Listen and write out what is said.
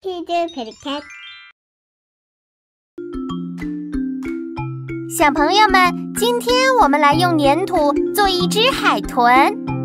To do cat. 小朋友们，今天我们来用粘土做一只海豚。